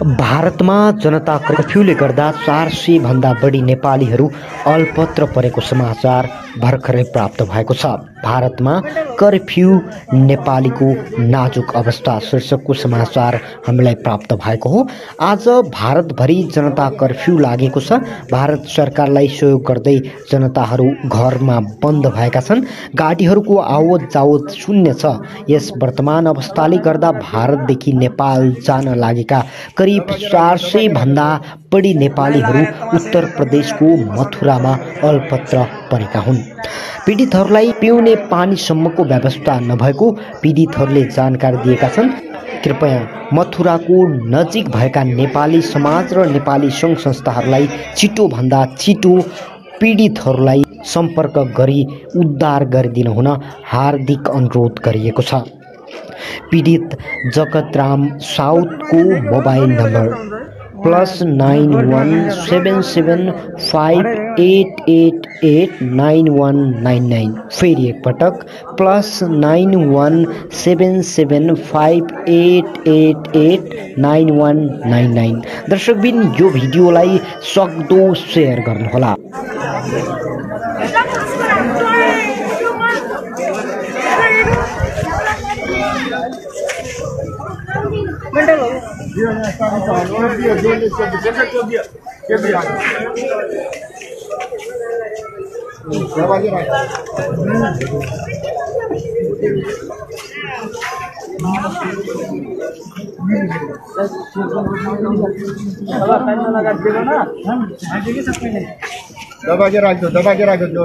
भारतमा जनता कर्फ्यूले गर्दा चार सय भन्दा बढी नेपालीहरू अल्पत्र परेको समाचार भर्खरै प्राप्त भएको छ। भारतमा कर्फ्यू नेपालीको नाजुक अवस्था शीर्षकको समाचार हामीलाई प्राप्त भएको हो। आज भारतभरि जनता कर्फ्यू लागेको छ। भारत सरकारलाई सहयोग गर्दै जनताहरू घरमा बन्द भएका छन्। गाडीहरूको आवत जावत शून्य छ। यस वर्तमान अवस्थाले गर्दा भारतदेखि नेपाल जान लागेका चार सय भन्दा बढी नेपालीहरू उत्तर प्रदेशको मथुरामा अल्पत्र परेका हुन्। पीडितहरूलाई पिउने पानीसम्मको व्यवस्था नभएको पीडितहरूले जानकारी दिएका छन्। कृपया मथुराको नजिक भएका नेपाली समाज र नेपाली सङ्घ संस्थाहरूलाई छिटोभन्दा छिटो पीडितहरूलाई सम्पर्क गरी उद्धार गरिदिनु हुन हार्दिक अनुरोध गरिएको छ। पीडित जगतराम साउथको mobile number plus nine one seven seven five eight eight eight nine one nine nine फेरि एकपटक plus nine one seven seven five eight eight eight nine one nine nine दर्शकबिन यो भिडियोलाई सक्दो सेयर गर्नुहोला। दबा के राख दो दबा के राख दो।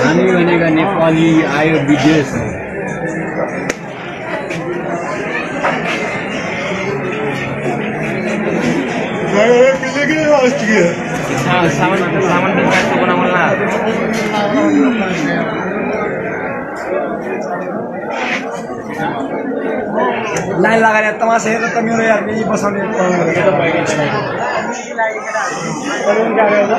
हामी भनेका नेपाली आयो विदेश। लाइन लगाएर तमासा हेरेर त मेरो यही बसाउने बलून क्या रहेगा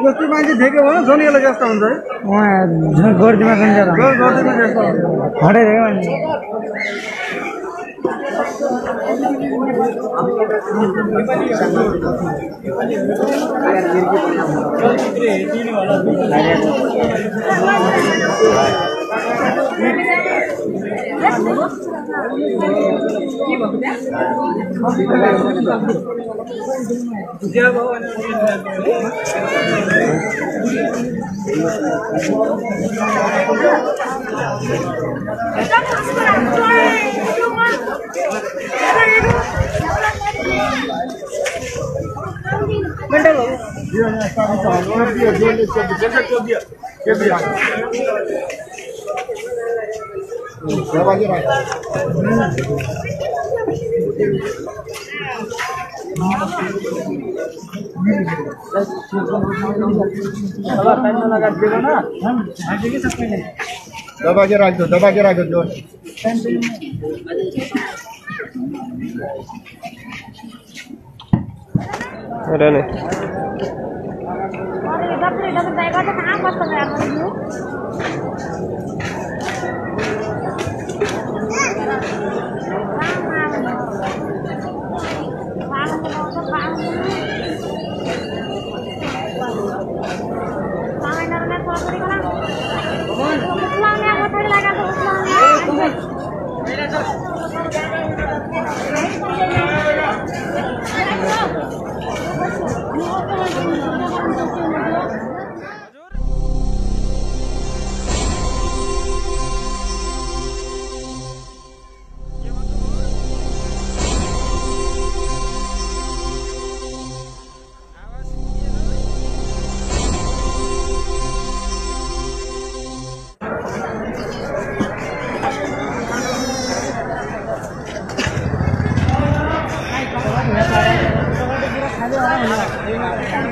వస్తు మంచి దేగేవా జోన్ ఎలా చేస్తా ఉంది గోర్జి మీద గోర్జి మీద చేస్తా అడే దేవండి বিজয়া दबा के राख दो दबा के राख दो डक्टर Thank you.